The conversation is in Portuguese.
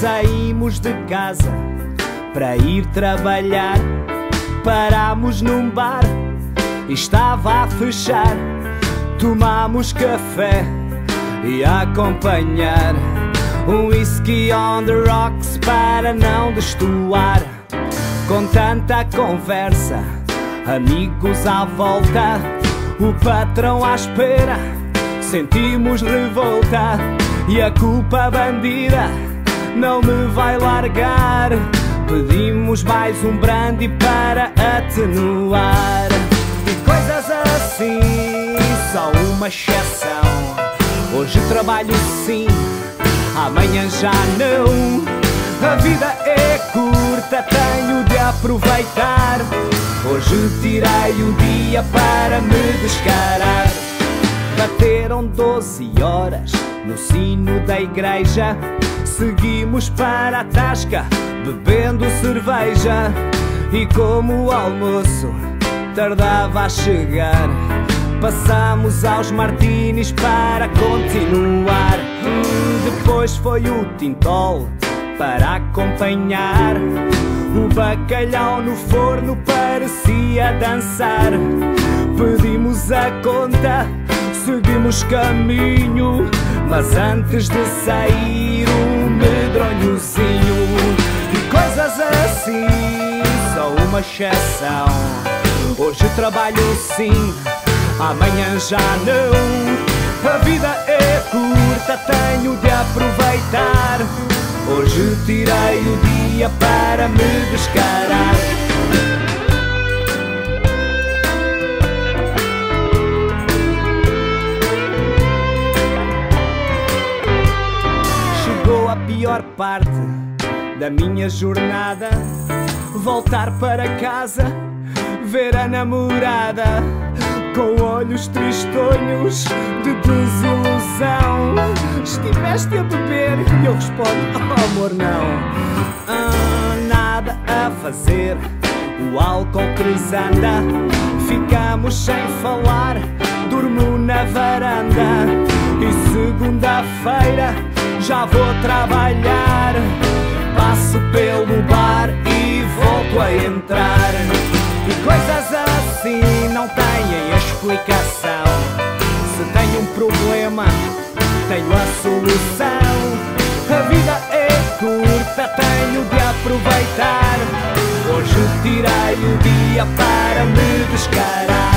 Saímos de casa para ir trabalhar. Parámos num bar, estava a fechar. Tomamos café e acompanhar um whisky on the rocks para não destoar. Com tanta conversa, amigos à volta, o patrão à espera, sentimos revolta e a culpa bandida não me vai largar. Pedimos mais um brandy para atenuar. E coisas assim, só uma exceção. Hoje trabalho sim, amanhã já não. A vida é curta, tenho de aproveitar. Hoje tirei o dia para me descarar. Bateram 12 horas no sino da igreja. Seguimos para a tasca, bebendo cerveja. E como o almoço tardava a chegar, passamos aos martinis para continuar. Depois foi o tintol para acompanhar. O bacalhau no forno parecia dançar. Pedimos a conta, seguimos caminho. Mas antes de sair, um medronhozinho. E coisas assim, só uma exceção. Hoje trabalho sim, amanhã já não. A vida é curta, tenho de aproveitar. Hoje tirei o dia para me descarar. Pior parte da minha jornada. Voltar para casa, ver a namorada com olhos tristonhos de desilusão. Estiveste a beber e eu respondo: oh, amor, não. Ah, nada a fazer, o álcool cresanda. Ficamos sem falar, durmo na varanda. E segunda-feira já vou trabalhar. Passo pelo bar e volto a entrar. E coisas assim não têm explicação. Se tenho um problema, tenho a solução. A vida é curta, tenho de aproveitar. Hoje tirei o dia para me descarar.